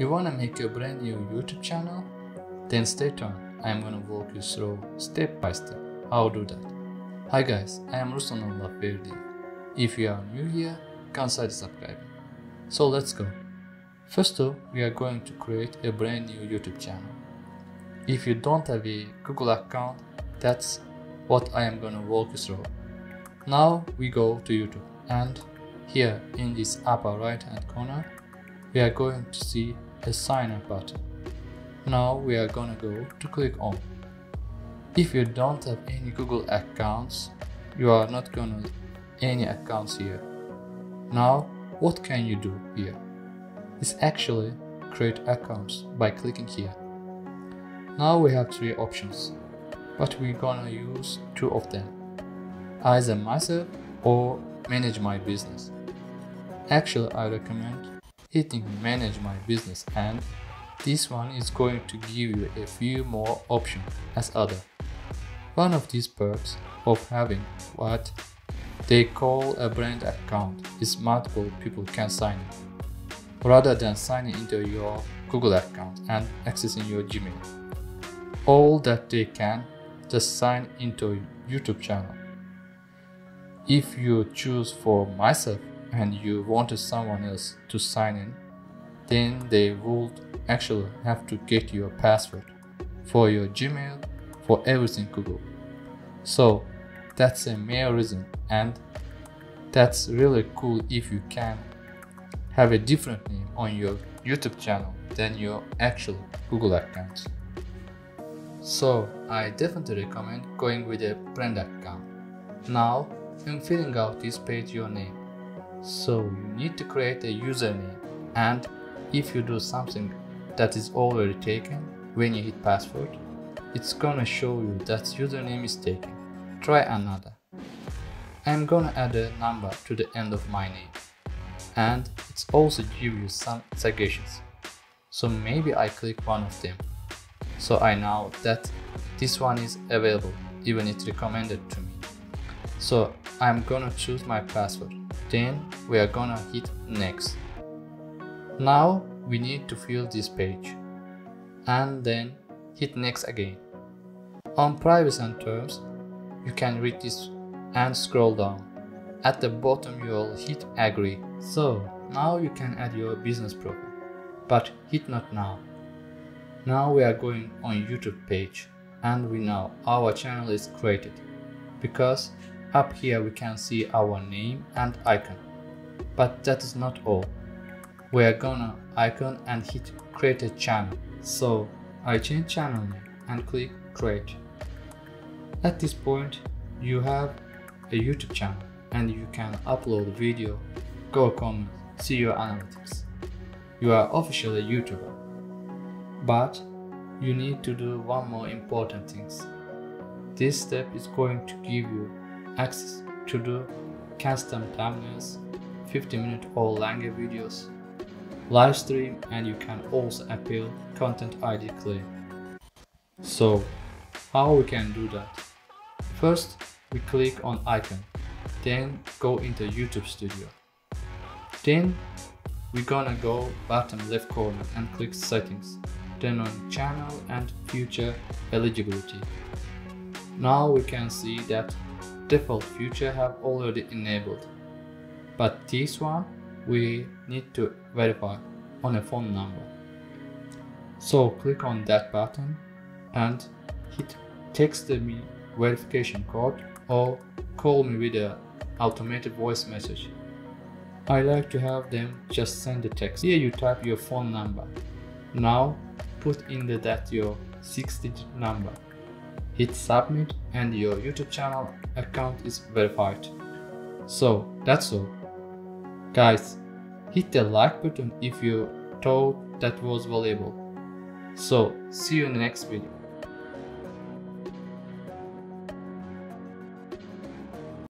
You wanna make your brand new YouTube channel? Then stay tuned. I'm gonna walk you through step by step how to do that. Hi guys, I am Ruslan Ferdi. If you are new here, consider subscribing. So let's go. First off, we are going to create a brand new YouTube channel. If you don't have a Google account, that's what I am gonna walk you through. Now we go to YouTube and here in this upper right hand corner, we are going to see a sign up button. Now we are gonna go to click on. If you don't have any Google accounts, you are not gonna any accounts here. Now what can you do here? It's actually create accounts by clicking here. Now we have three options, but we're gonna use two of them. Either myself or manage my business. Actually, I recommend hitting manage my business and this one is going to give you a few more options as other. One of these perks of having what they call a brand account is multiple people can sign in, rather than signing into your Google account and accessing your Gmail. All that they can just sign into YouTube channel. If you choose for myself and you wanted someone else to sign in, then they would actually have to get your password for your Gmail for everything Google. So that's a main reason and that's really cool if you can have a different name on your YouTube channel than your actual Google account. So I definitely recommend going with a brand account. Now in filling out this page your name. So you need to create a username and if you do something that is already taken when you hit password, it's gonna show you that username is taken. Try another. I'm gonna add a number to the end of my name and it's also give you some suggestions. So maybe I click one of them. So I know that this one is available even it's recommended to me. So I'm gonna choose my password. Then we are gonna hit next. Now we need to fill this page and then hit next again. On privacy and terms, you can read this and scroll down. At the bottom you'll hit agree. So now you can add your business profile, but hit not now. Now we are going on YouTube page and we know our channel is created because up here we can see our name and icon. But that is not all. We are gonna icon and hit create a channel. So I change channel name and click create. At this point you have a YouTube channel and you can upload video, go comment, see your analytics. You are officially a YouTuber. But you need to do one more important things. This step is going to give you access to do custom thumbnails, 50 minute or longer videos, live stream and you can also appeal content ID claim. So how we can do that? First we click on icon, then go into YouTube Studio. Then we're gonna go bottom left corner and click settings, then on channel and feature eligibility. Now we can see that default feature have already enabled. But this one we need to verify on a phone number. So click on that button and hit text me verification code or call me with a automated voice message. I like to have them just send the text. Here you type your phone number. Now put in the that your 6 digit number. Hit submit and your YouTube channel account is verified. So that's all. Guys, hit the like button if you thought that was valuable. So see you in the next video.